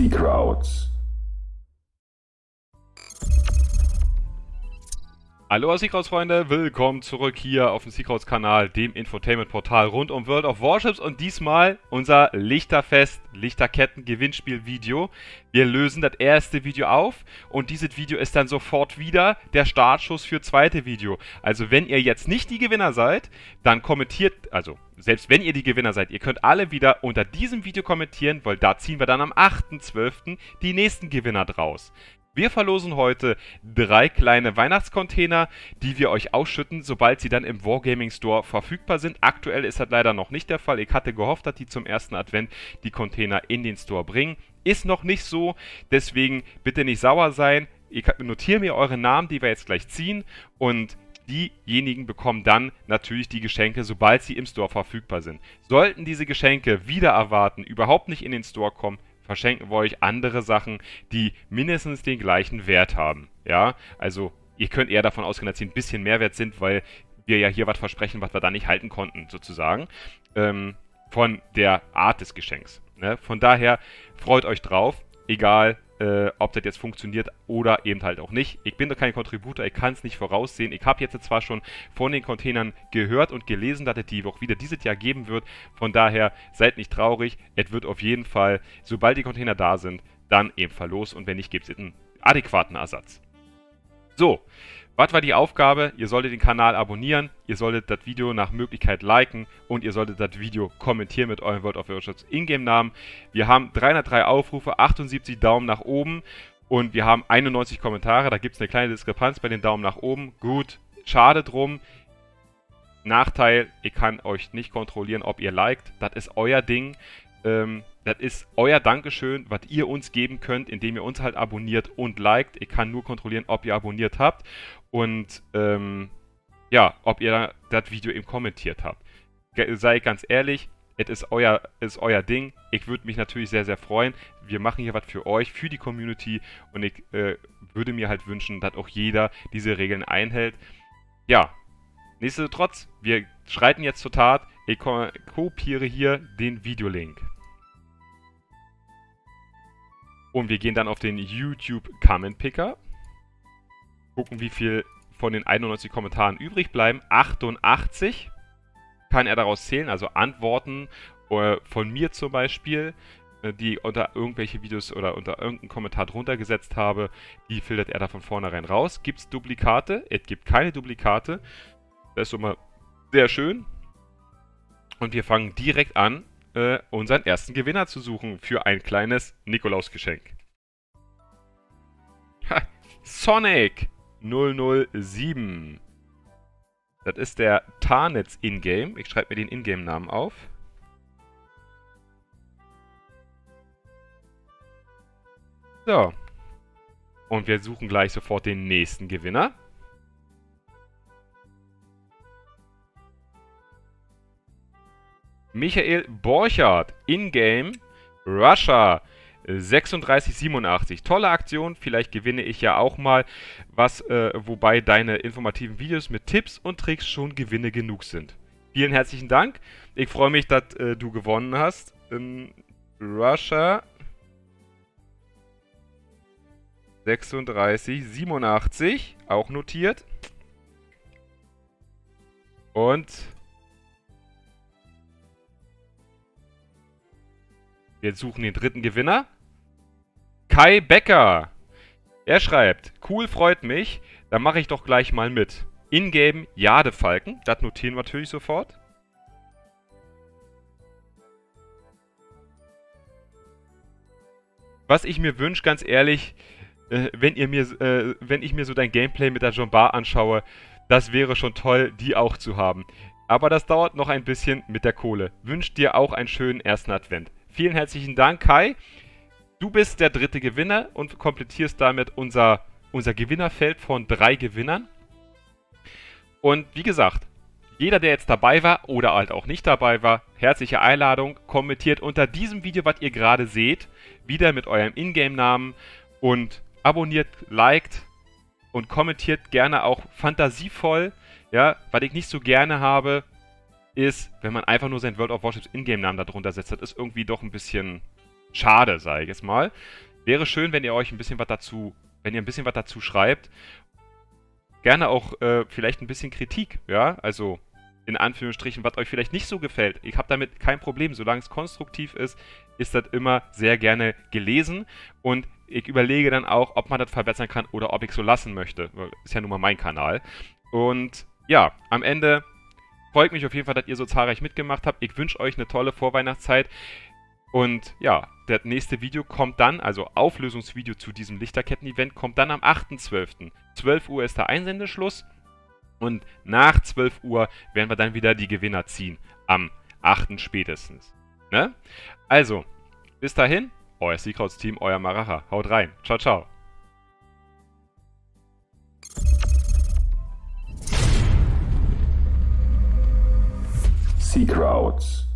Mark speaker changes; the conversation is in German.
Speaker 1: sea crowds.
Speaker 2: Hallo Seakrauts-Freunde, willkommen zurück hier auf dem Seakrauts-Kanal, dem Infotainment-Portal rund um World of Warships und diesmal unser Lichterfest, Lichterketten-Gewinnspiel-Video. Wir lösen das erste Video auf und dieses Video ist dann sofort wieder der Startschuss für zweite Video. Also wenn ihr jetzt nicht die Gewinner seid, dann kommentiert, also selbst wenn ihr die Gewinner seid, ihr könnt alle wieder unter diesem Video kommentieren, weil da ziehen wir dann am 8.12. die nächsten Gewinner draus. Wir verlosen heute drei kleine Weihnachtscontainer, die wir euch ausschütten, sobald sie dann im Wargaming Store verfügbar sind. Aktuell ist das leider noch nicht der Fall. Ich hatte gehofft, dass die zum ersten Advent die Container in den Store bringen. Ist noch nicht so, deswegen bitte nicht sauer sein. Ich notiere mir eure Namen, die wir jetzt gleich ziehen und diejenigen bekommen dann natürlich die Geschenke, sobald sie im Store verfügbar sind. Sollten diese Geschenke wieder erwarten, überhaupt nicht in den Store kommen, verschenken wir euch andere Sachen, die mindestens den gleichen Wert haben. Ja, also ihr könnt eher davon ausgehen, dass sie ein bisschen mehr wert sind, weil wir ja hier was versprechen, was wir da nicht halten konnten, sozusagen. Ähm, von der Art des Geschenks. Ne? Von daher freut euch drauf, egal äh, ob das jetzt funktioniert oder eben halt auch nicht. Ich bin doch kein Contributor, ich kann es nicht voraussehen. Ich habe jetzt zwar schon von den Containern gehört und gelesen, dass es die auch wieder dieses Jahr geben wird. Von daher seid nicht traurig. Es wird auf jeden Fall, sobald die Container da sind, dann eben verlost und wenn nicht, gibt es einen adäquaten Ersatz. So, was war die Aufgabe? Ihr solltet den Kanal abonnieren, ihr solltet das Video nach Möglichkeit liken und ihr solltet das Video kommentieren mit eurem World of Warships Ingame-Namen. Wir haben 303 Aufrufe, 78 Daumen nach oben und wir haben 91 Kommentare. Da gibt es eine kleine Diskrepanz bei den Daumen nach oben. Gut, schade drum. Nachteil, ich kann euch nicht kontrollieren, ob ihr liked. Das ist euer Ding. Ähm, das ist euer Dankeschön, was ihr uns geben könnt, indem ihr uns halt abonniert und liked. Ich kann nur kontrollieren, ob ihr abonniert habt und ähm, ja, ob ihr das Video eben kommentiert habt. Sei ganz ehrlich, es ist euer, ist euer Ding. Ich würde mich natürlich sehr, sehr freuen. Wir machen hier was für euch, für die Community und ich äh, würde mir halt wünschen, dass auch jeder diese Regeln einhält. Ja, nichtsdestotrotz, wir schreiten jetzt zur Tat. Ich kopiere hier den Videolink. Und wir gehen dann auf den YouTube Comment Picker. Gucken, wie viel von den 91 Kommentaren übrig bleiben. 88 kann er daraus zählen, also Antworten äh, von mir zum Beispiel, äh, die unter irgendwelche Videos oder unter irgendeinen Kommentar drunter gesetzt habe, die filtert er da von vornherein raus. Gibt es Duplikate? Es gibt keine Duplikate. Das ist mal sehr schön. Und wir fangen direkt an, äh, unseren ersten Gewinner zu suchen für ein kleines Nikolausgeschenk. Ha, Sonic 007. Das ist der Tarnitz Ingame. Ich schreibe mir den Ingame-Namen auf. So. Und wir suchen gleich sofort den nächsten Gewinner. Michael Borchardt, Ingame, Russia, 3687. Tolle Aktion, vielleicht gewinne ich ja auch mal was, äh, wobei deine informativen Videos mit Tipps und Tricks schon Gewinne genug sind. Vielen herzlichen Dank. Ich freue mich, dass äh, du gewonnen hast. Ähm, Russia 3687, auch notiert. Und Wir suchen den dritten Gewinner. Kai Becker. Er schreibt, cool, freut mich. Dann mache ich doch gleich mal mit. Ingame Jadefalken. Das notieren wir natürlich sofort. Was ich mir wünsche, ganz ehrlich, äh, wenn, ihr mir, äh, wenn ich mir so dein Gameplay mit der John Bar anschaue, das wäre schon toll, die auch zu haben. Aber das dauert noch ein bisschen mit der Kohle. Wünscht dir auch einen schönen ersten Advent. Vielen herzlichen Dank, Kai. Du bist der dritte Gewinner und komplettierst damit unser, unser Gewinnerfeld von drei Gewinnern. Und wie gesagt, jeder, der jetzt dabei war oder halt auch nicht dabei war, herzliche Einladung. Kommentiert unter diesem Video, was ihr gerade seht, wieder mit eurem Ingame-Namen und abonniert, liked und kommentiert gerne auch fantasievoll. Ja, was ich nicht so gerne habe, ist, wenn man einfach nur seinen World of Warships Ingame-Namen darunter setzt. Das ist irgendwie doch ein bisschen, schade, sage ich jetzt mal. Wäre schön, wenn ihr euch ein bisschen was dazu, wenn ihr ein bisschen was dazu schreibt. Gerne auch äh, vielleicht ein bisschen Kritik, ja, also in Anführungsstrichen, was euch vielleicht nicht so gefällt. Ich habe damit kein Problem. Solange es konstruktiv ist, ist das immer sehr gerne gelesen. Und ich überlege dann auch, ob man das verbessern kann oder ob ich so lassen möchte. Ist ja nun mal mein Kanal. Und ja, am Ende freut mich auf jeden Fall, dass ihr so zahlreich mitgemacht habt. Ich wünsche euch eine tolle Vorweihnachtszeit. Und ja, das nächste Video kommt dann, also Auflösungsvideo zu diesem Lichterketten-Event, kommt dann am 8.12. 12 Uhr ist der Einsendeschluss. Und nach 12 Uhr werden wir dann wieder die Gewinner ziehen. Am 8. spätestens. Ne? Also, bis dahin, euer Seakrauts-Team, euer Maracha. Haut rein. Ciao, ciao.
Speaker 1: sea crowds.